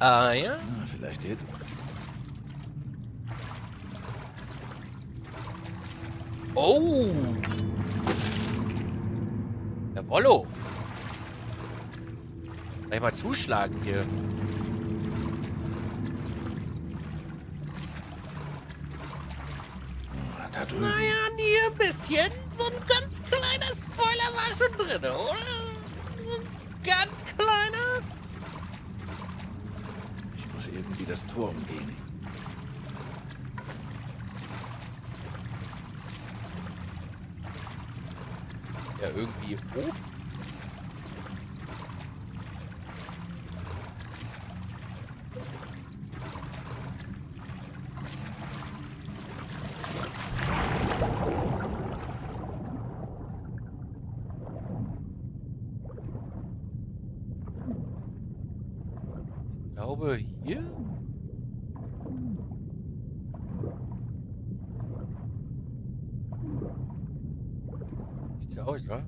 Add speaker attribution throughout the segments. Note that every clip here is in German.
Speaker 1: Ah ja?
Speaker 2: Ah, vielleicht geht.
Speaker 1: Oh! Jawollo! Gleich mal zuschlagen hier. Naja, nie ein bisschen. So ein ganz kleiner Spoiler war schon drin, oder? So ein ganz kleiner.
Speaker 2: Muss irgendwie das Tor umgehen.
Speaker 1: Ja, irgendwie oben. Glaube hier. So aus, oder?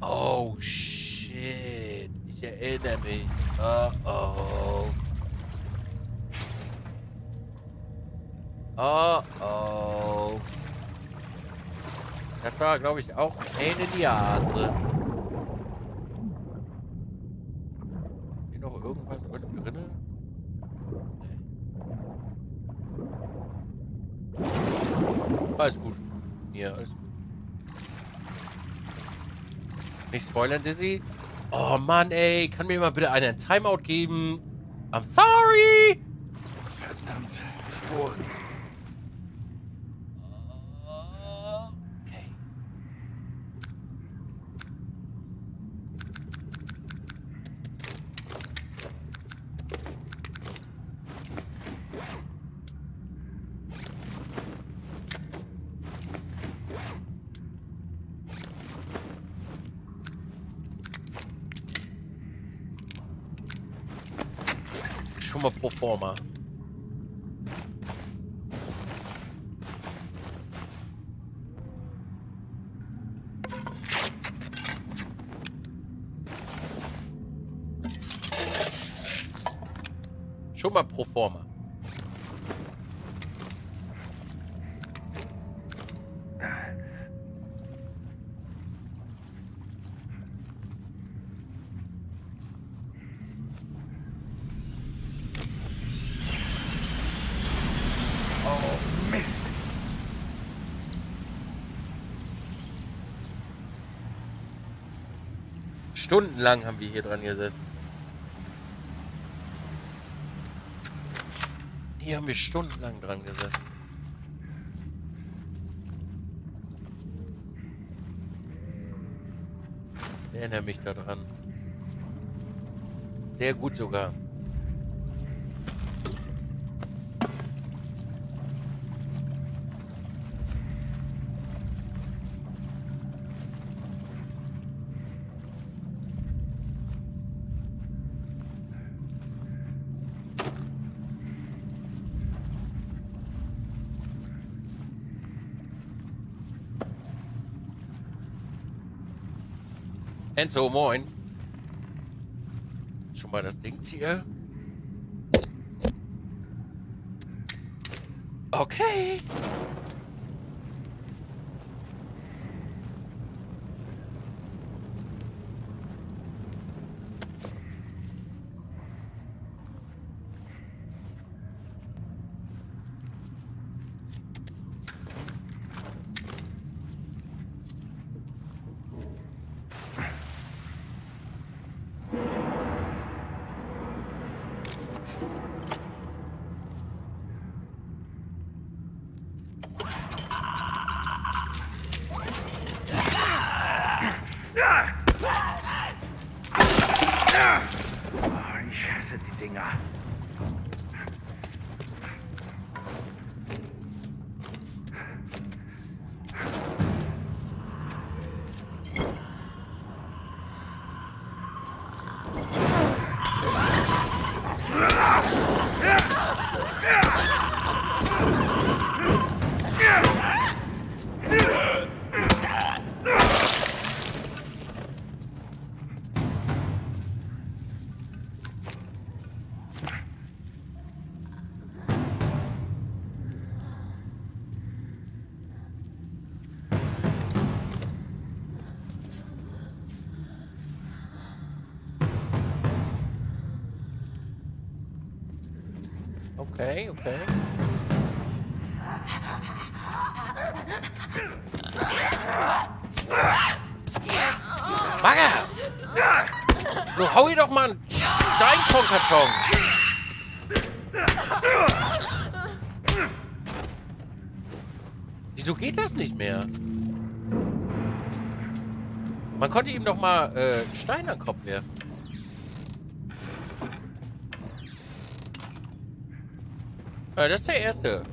Speaker 1: Oh shit. Ich erinnere mich. Uh oh. Uh oh. Das war, glaube ich, auch eine Nase. Nicht spoilern, Dizzy. Oh Mann, ey. Kann mir mal bitte einen Timeout geben? I'm sorry.
Speaker 2: Verdammt. Spuren.
Speaker 1: Okay. Schon mal pro forma. Schon mal pro forma.
Speaker 2: Oh, Mist.
Speaker 1: Stundenlang haben wir hier dran gesessen. Hier haben wir stundenlang dran gesessen. Ich erinnere mich daran. Sehr gut sogar. Enzo, moin. Schon mal das Ding hier. Okay. Ah, ich hasse die Dinger. Okay, okay. Bagger! Du hau ihr doch mal einen Stein vom Karton. Wieso geht das nicht mehr? Man konnte ihm doch mal äh, Stein an den Kopf werfen. Ja, das ist der erste.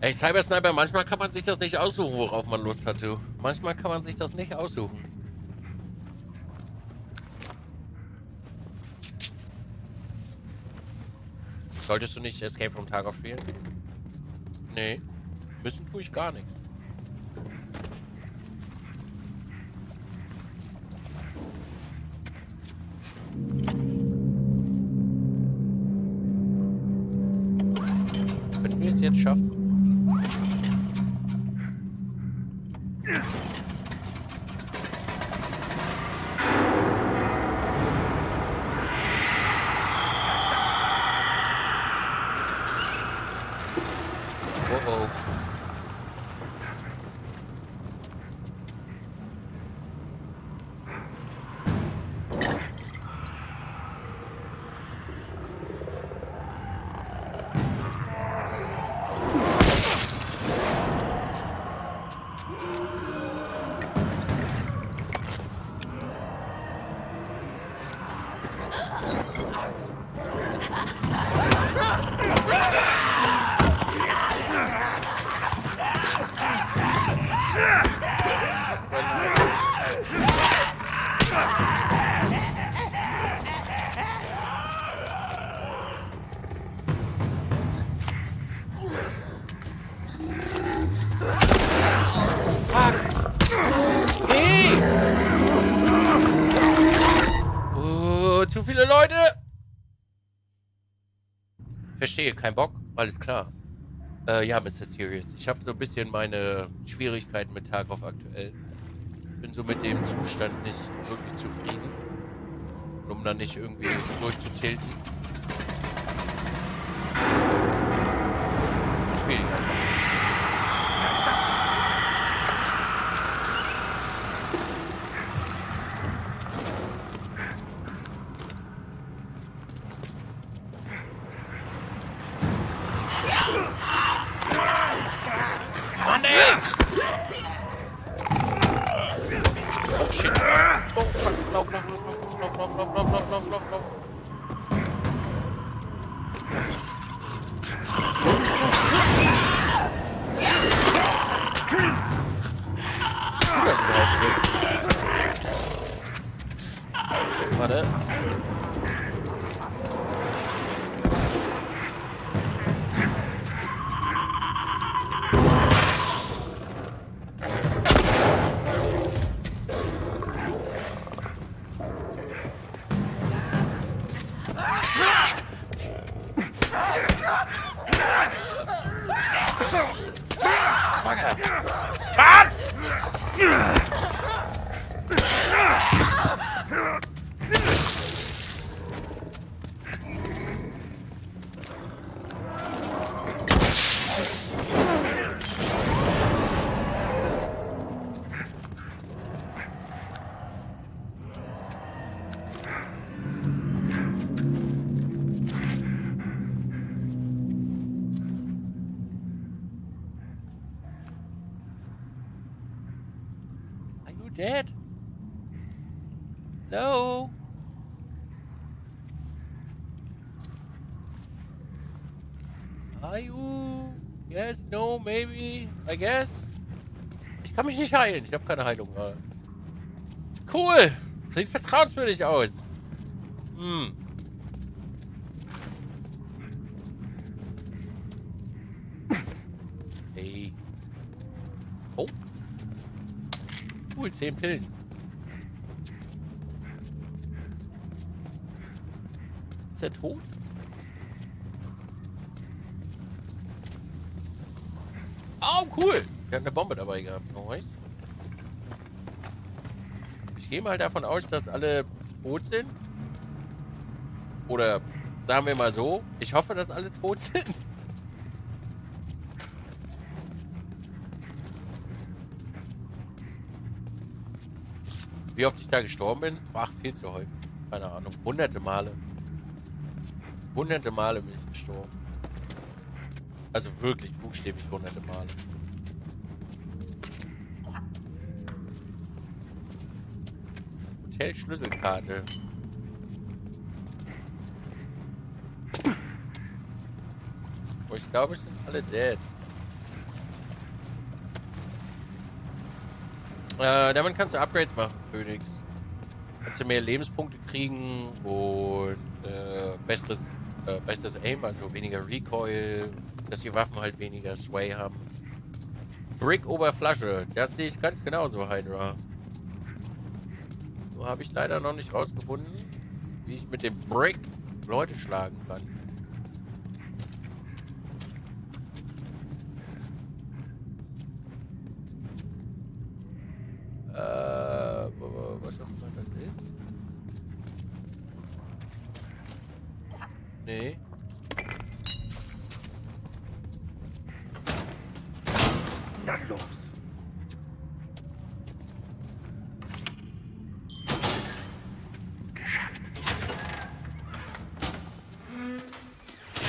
Speaker 1: Ey, Cyber Sniper, manchmal kann man sich das nicht aussuchen, worauf man Lust hat, du. Manchmal kann man sich das nicht aussuchen. Solltest du nicht Escape from Tarkov spielen? Nee. Müssen tue ich gar nicht. Können wir es jetzt schaffen? Verstehe, kein Bock? Alles klar. Äh, ja, Mr. Serious. Ich habe so ein bisschen meine Schwierigkeiten mit Tarkov aktuell. Bin so mit dem Zustand nicht wirklich zufrieden. Um dann nicht irgendwie durchzutilten. Man! Maybe, I guess. Ich kann mich nicht heilen. Ich habe keine Heilung gerade. Cool. Sieht vertrauenswürdig aus. Hm. Hey. Oh. Cool, 10 Pillen. Ist er tot? Oh, cool. Der hat eine Bombe dabei gehabt. Ich gehe mal davon aus, dass alle tot sind. Oder sagen wir mal so, ich hoffe, dass alle tot sind. Wie oft ich da gestorben bin? Ach, viel zu häufig. Keine Ahnung. Hunderte Male. Hunderte Male bin ich gestorben. Also wirklich buchstäblich hunderte Male. Hotel-Schlüsselkarte. Oh, ich glaube, sind alle dead. Äh, damit kannst du Upgrades machen, Phoenix. Kannst du mehr Lebenspunkte kriegen und äh, besseres, äh, besseres Aim, also weniger Recoil, dass die Waffen halt weniger Sway haben. Brick-Oberflasche, das sehe ich ganz genauso, Hydra. Habe ich leider noch nicht rausgefunden, wie ich mit dem Brick Leute schlagen kann. Äh, was auch das. Nee.
Speaker 2: Na los.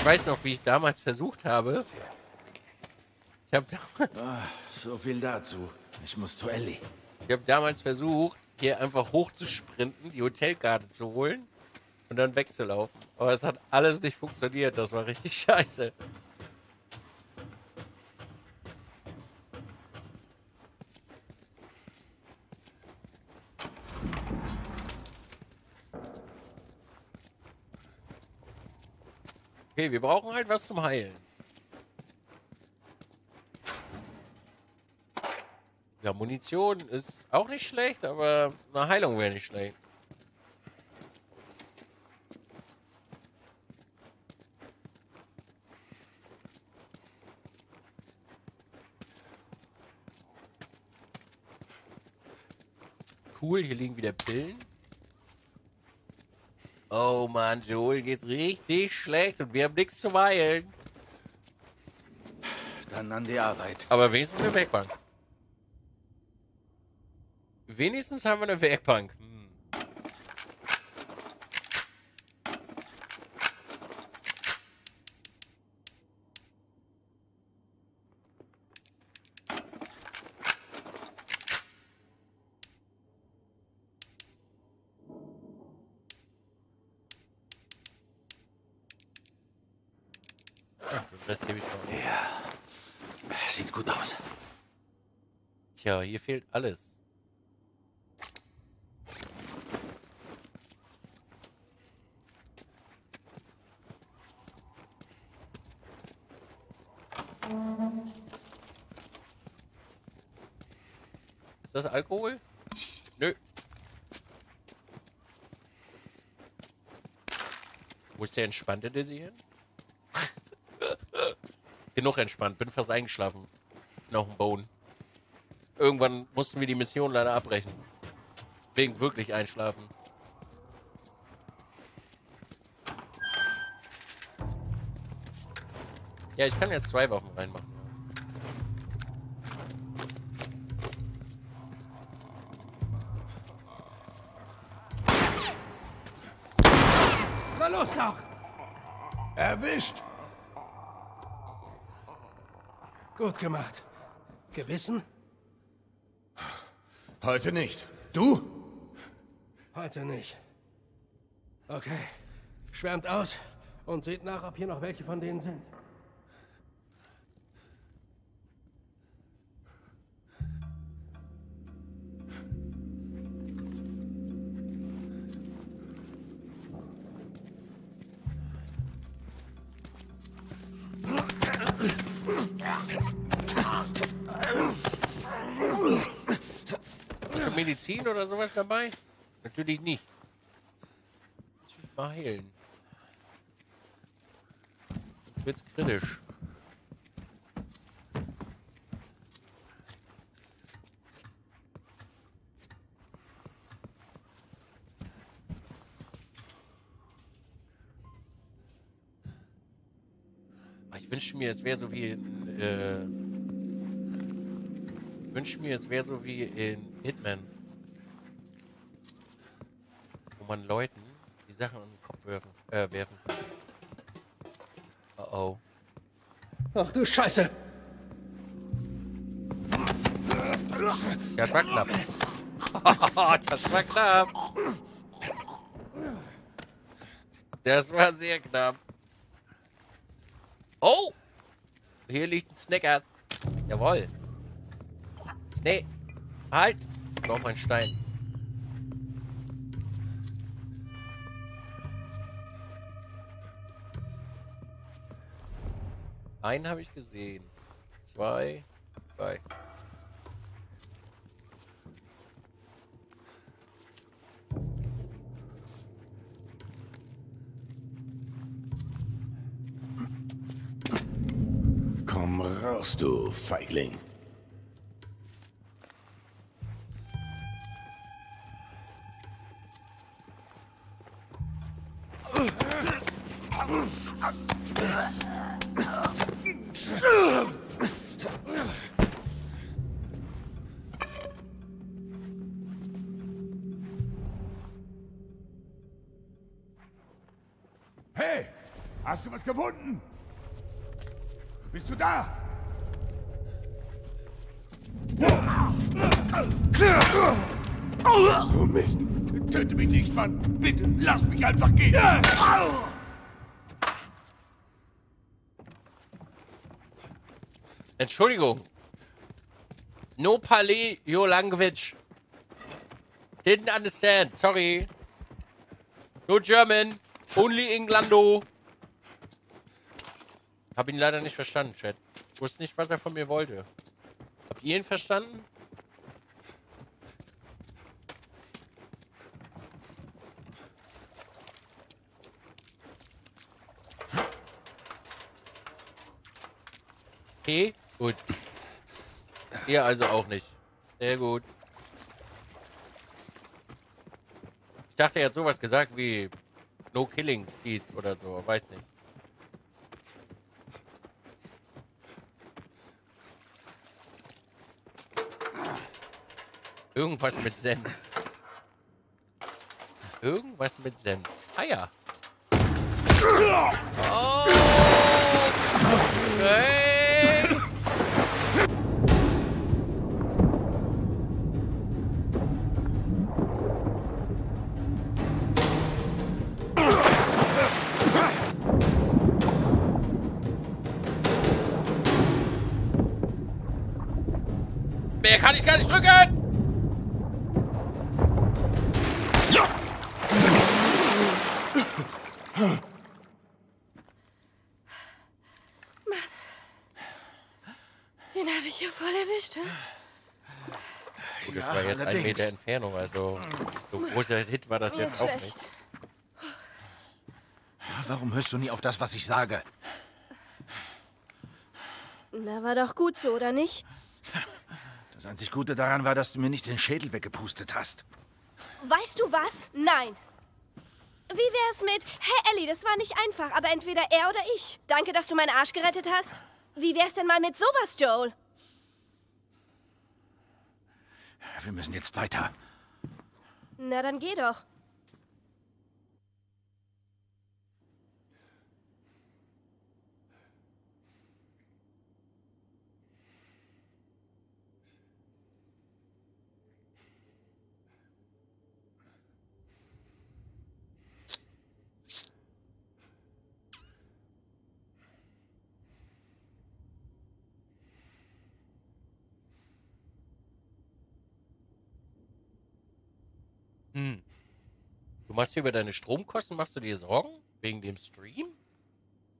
Speaker 1: Ich weiß noch, wie ich damals versucht habe. Ich habe
Speaker 2: Ah, so viel dazu. Ich muss zu Ellie.
Speaker 1: ich hab damals versucht, hier einfach hochzusprinten, die Hotelkarte zu holen und dann wegzulaufen. Aber es hat alles nicht funktioniert. Das war richtig scheiße. Okay, wir brauchen halt was zum Heilen. Ja, Munition ist auch nicht schlecht, aber eine Heilung wäre nicht schlecht. Cool, hier liegen wieder Pillen. Oh Mann, Joel geht's richtig schlecht und wir haben nichts zu heilen.
Speaker 2: Dann an die Arbeit.
Speaker 1: Aber wenigstens eine Werkbank. Wenigstens haben wir eine Werkbank. Hm. Ach, den Rest hebe ich mal.
Speaker 2: Ja. Sieht gut aus.
Speaker 1: Tja, hier fehlt alles. Ist das Alkohol? Nö. Wo ist der entspannte Dizzy hin? Genug entspannt, bin fast eingeschlafen. Noch ein Bone. Irgendwann mussten wir die Mission leider abbrechen. Wegen wirklich einschlafen. Ja, ich kann jetzt zwei Waffen reinmachen.
Speaker 3: Gut gemacht. Gewissen?
Speaker 2: Heute nicht. Du?
Speaker 3: Heute nicht. Okay. Schwärmt aus und seht nach, ob hier noch welche von denen sind.
Speaker 1: Medizin oder sowas dabei? Natürlich nicht. Natürlich mal heilen. Jetzt wird's kritisch. Ich wünschte mir, es wäre so wie in, äh, ich wünschte mir, es wäre so wie in Hitman. Man Leuten die Sachen in den Kopf werfen, äh, werfen. Oh oh.
Speaker 3: Ach du Scheiße!
Speaker 1: Das war knapp. das war knapp. Das war sehr knapp. Oh! Hier liegt ein Snickers. Jawohl. Nee. Halt. Ich brauche einen Stein. Einen habe ich gesehen. Zwei. Drei.
Speaker 2: Komm raus, du Feigling.
Speaker 4: Gefunden? Bist du da? Oh Mist! Töte mich nicht, Mann! Bitte, lass mich einfach gehen!
Speaker 1: Entschuldigung. No parley your language. Didn't understand. Sorry. No German. Only Englando. Hab ihn leider nicht verstanden, Chat. Wusste nicht, was er von mir wollte. Habt ihr ihn verstanden? Okay, gut. Ihr also auch nicht. Sehr gut. Ich dachte, er hat sowas gesagt wie No Killing Peace oder so. Weiß nicht. Irgendwas mit Senf. Irgendwas mit Senf. Ah ja. Oh. Okay. Mehr kann ich gar nicht drücken! Gut, das
Speaker 2: Ja,
Speaker 1: war jetzt ein
Speaker 2: allerdings.
Speaker 1: Meter Entfernung, also so großer Hit war das
Speaker 5: Mir
Speaker 1: jetzt
Speaker 5: ist
Speaker 1: auch
Speaker 5: schlecht.
Speaker 1: nicht.
Speaker 2: Warum hörst du nie auf das, was ich sage?
Speaker 5: Na, war doch gut so, oder nicht?
Speaker 2: Das einzig Gute daran war, dass du mir nicht den Schädel weggepustet hast.
Speaker 5: Weißt du was? Nein. Wie wär's mit, hey Ellie, das war nicht einfach, aber entweder er oder ich. Danke, dass du meinen Arsch gerettet hast. Wie wär's denn mal mit sowas, Joel?
Speaker 2: Wir müssen jetzt weiter.
Speaker 5: Na, dann geh doch.
Speaker 1: Hm. Du machst dir über deine Stromkosten, machst du dir Sorgen? Wegen dem Stream?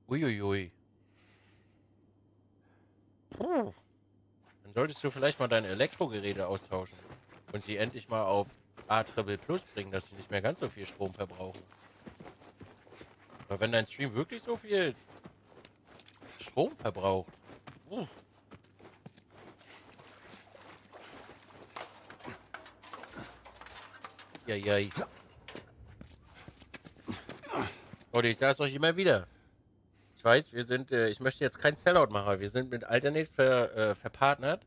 Speaker 1: Uiuiui. Dann solltest du vielleicht mal deine Elektrogeräte austauschen und sie endlich mal auf A Triple Plus bringen, dass sie nicht mehr ganz so viel Strom verbrauchen. Aber wenn dein Stream wirklich so viel Strom verbraucht, uh, Jai. Und ich sag's euch immer wieder. Ich weiß, wir sind, äh, ich möchte jetzt kein Sellout machen, wir sind mit Alternate ver, äh, verpartnert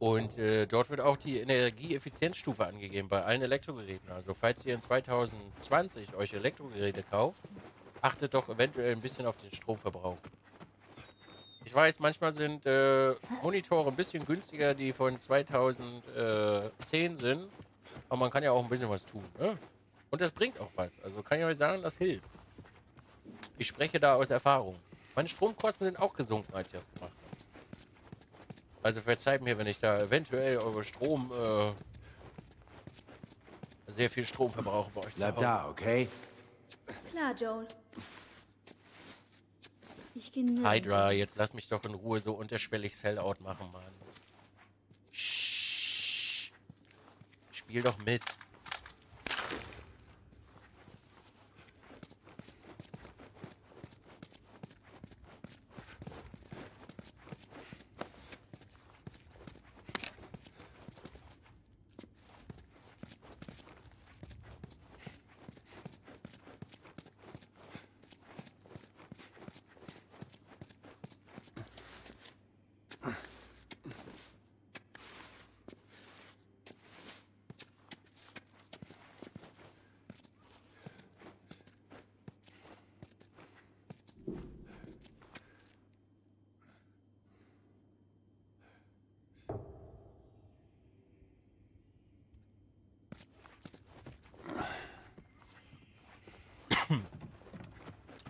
Speaker 1: und äh, dort wird auch die Energieeffizienzstufe angegeben bei allen Elektrogeräten. Also falls ihr in 2020 euch Elektrogeräte kauft, achtet doch eventuell ein bisschen auf den Stromverbrauch. Ich weiß, manchmal sind äh, Monitore ein bisschen günstiger, die von 2010 sind, aber man kann ja auch ein bisschen was tun. Ne? Und das bringt auch was. Also kann ich euch sagen, das hilft. Ich spreche da aus Erfahrung. Meine Stromkosten sind auch gesunken, als ich das gemacht habe. Also verzeiht mir, wenn ich da eventuell eure Strom, äh, sehr viel Strom verbrauche bei euch
Speaker 2: Bleib da, okay?
Speaker 6: Klar, Joel. Ich.
Speaker 1: Hydra, jetzt lass mich doch in Ruhe so unterschwellig Sellout machen, Mann. Shh. Spiel doch mit.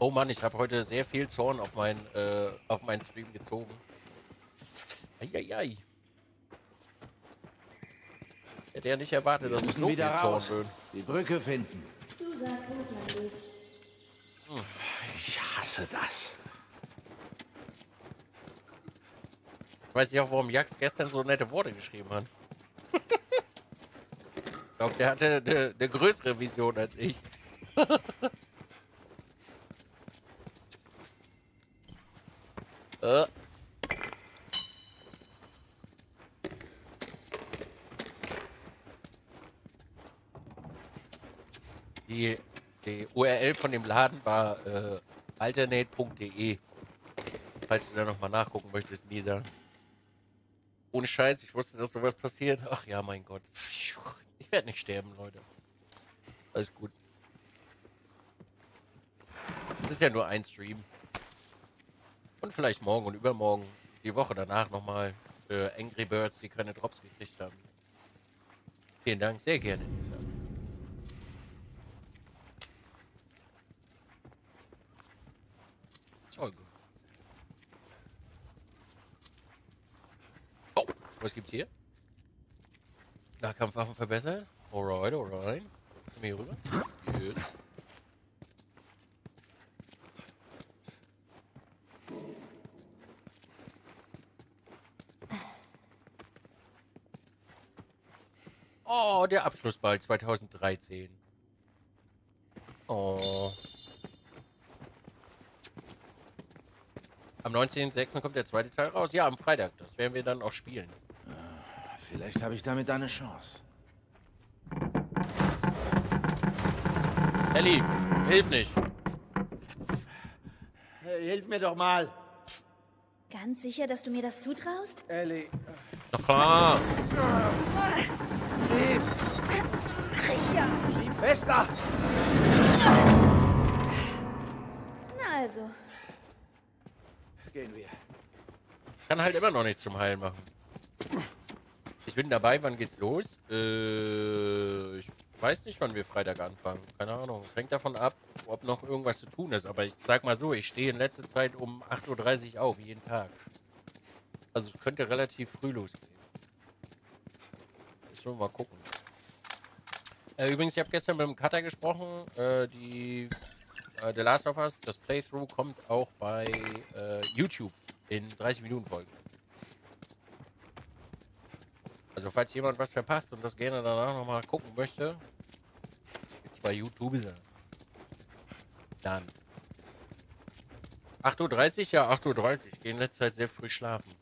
Speaker 1: Oh Mann, ich habe heute sehr viel Zorn auf meinen äh, auf meinen Stream gezogen. Eieiei. Hätte ja nicht erwartet, dass es viel
Speaker 2: wieder
Speaker 1: Zorn
Speaker 2: raus.
Speaker 1: wird.
Speaker 2: Die Brücke finden. Ich hasse das.
Speaker 1: Ich weiß nicht auch, warum Jax gestern so nette Worte geschrieben hat. ich glaube, der hatte eine, eine größere Vision als ich. äh. Die, die URL von dem Laden war äh, alternate.de. Falls du da nochmal nachgucken möchtest, Lisa. Ohne Scheiß, ich wusste, dass sowas passiert. Ach ja, mein Gott. Ich werde nicht sterben, Leute. Alles gut. Das ist ja nur ein Stream. Und vielleicht morgen und übermorgen, die Woche danach nochmal für Angry Birds, die keine Drops gekriegt haben. Vielen Dank, sehr gerne. Lisa. Zeuge. Oh, was gibt's hier? Nahkampfwaffen verbessert. Alright, alright. Komm hier rüber. Yes. Oh, der Abschlussball 2013. Oh. Am 19.06. kommt der zweite Teil raus. Ja, am Freitag. Das werden wir dann auch spielen.
Speaker 2: Vielleicht habe ich damit eine Chance.
Speaker 1: Ellie, hilf nicht.
Speaker 2: Hilf mir doch mal.
Speaker 6: Ganz sicher, dass du mir das zutraust?
Speaker 2: Ellie,
Speaker 1: Na klar.
Speaker 2: schieb,
Speaker 6: Ja.
Speaker 2: schieb fester.
Speaker 6: Na also.
Speaker 2: Gehen wir.
Speaker 1: Kann halt immer noch nichts zum Heilen machen. Ich bin dabei, wann geht's los? Äh, ich weiß nicht, wann wir Freitag anfangen. Keine Ahnung. Hängt davon ab, ob noch irgendwas zu tun ist. Aber ich sag mal so, ich stehe in letzter Zeit um 8.30 Uhr auf, jeden Tag. Also es könnte relativ früh losgehen. Müssen wir mal gucken. Äh, übrigens, ich habe gestern mit dem Cutter gesprochen. Äh, die äh, The Last of Us, das Playthrough kommt auch bei äh, YouTube in 30 Minuten Folge. Also falls jemand was verpasst und das gerne danach nochmal gucken möchte, gibt's bei YouTube. Dann. 8.30 Uhr? Ja, 8.30 Uhr. Ich gehe in letzter Zeit sehr früh schlafen.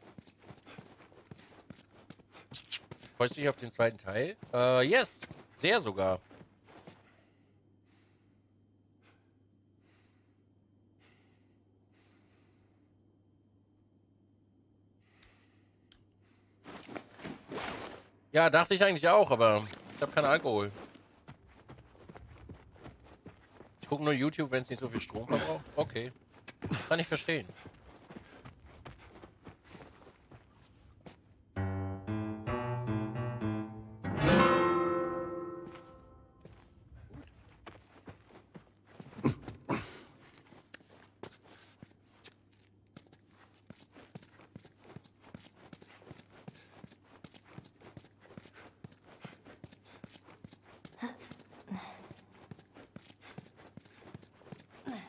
Speaker 1: Freust du dich auf den zweiten Teil? Äh, yes. Sehr sogar. Ja, dachte ich eigentlich auch, aber ich habe keinen Alkohol. Ich gucke nur YouTube, wenn es nicht so viel Strom verbraucht. Okay. Kann ich verstehen.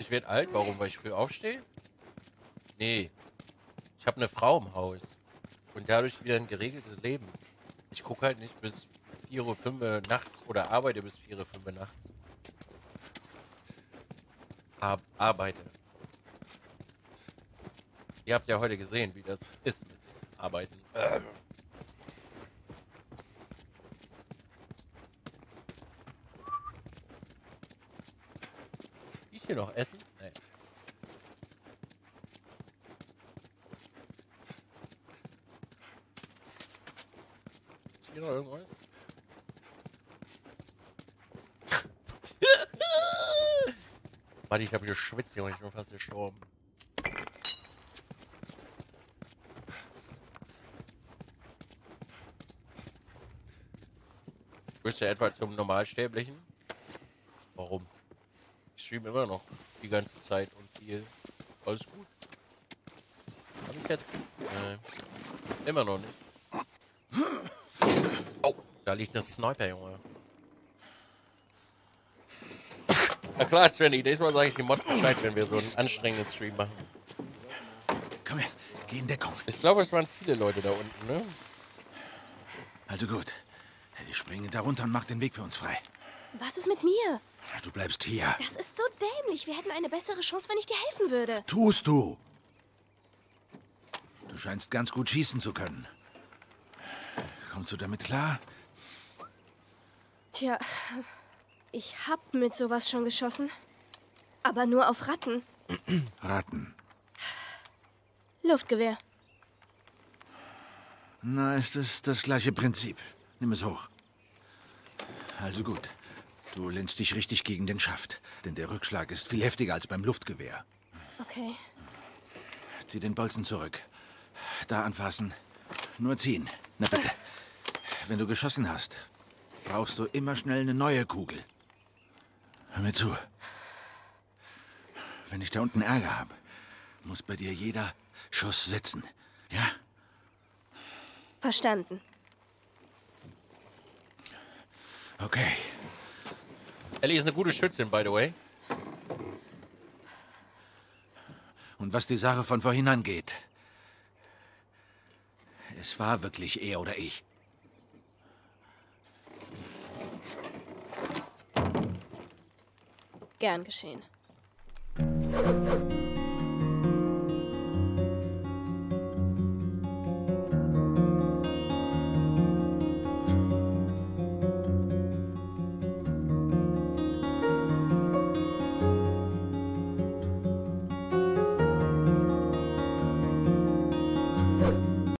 Speaker 1: Ich werde alt, warum? Weil ich früh aufstehe? Nee. Ich habe eine Frau im Haus. Und dadurch wieder ein geregeltes Leben. Ich gucke halt nicht bis 4 Uhr, 5 Uhr nachts oder arbeite bis 4 Uhr, 5 Uhr nachts. Ar arbeite. Ihr habt ja heute gesehen, wie das ist mit Arbeiten. Äh. Ich hier noch essen? Nee. Ist hier noch irgendwas? Warte, ich habe geschwitzt, Junge. Ich bin fast gestorben. Bist du etwa zum Normalsterblichen? Warum? Ich stream immer noch die ganze Zeit und viel. Alles gut. Hab ich jetzt? Nein. Immer noch nicht. Oh, da liegt eine Sniper, Junge. Na klar, Svenny, nächstes Mal sage ich die Mod Bescheid, wenn wir so einen anstrengenden Stream machen.
Speaker 2: Komm her, geh in Deckung.
Speaker 1: Ich glaube, es waren viele Leute da unten, ne?
Speaker 2: Also gut. Ich springe da runter und mach den Weg für uns frei.
Speaker 5: Was ist mit mir?
Speaker 2: Du bleibst hier.
Speaker 5: Das ist so dämlich. Wir hätten eine bessere Chance, wenn ich dir helfen würde.
Speaker 2: Tust du. Du scheinst ganz gut schießen zu können. Kommst du damit klar?
Speaker 5: Tja, ich hab mit sowas schon geschossen. Aber nur auf Ratten.
Speaker 2: Ratten.
Speaker 5: Luftgewehr.
Speaker 2: Na, ist es das gleiche Prinzip. Nimm es hoch. Also gut. Du lehnst dich richtig gegen den Schaft, denn der Rückschlag ist viel heftiger als beim Luftgewehr.
Speaker 5: Okay.
Speaker 2: Zieh den Bolzen zurück. Da anfassen. Nur ziehen. Na bitte. Wenn du geschossen hast, brauchst du immer schnell eine neue Kugel. Hör mir zu. Wenn ich da unten Ärger habe, muss bei dir jeder Schuss sitzen. Ja?
Speaker 5: Verstanden.
Speaker 2: Okay.
Speaker 1: Ellie ist eine gute Schützin, by the way.
Speaker 2: Und was die Sache von vorhin angeht. Es war wirklich er oder ich.
Speaker 5: Gern geschehen.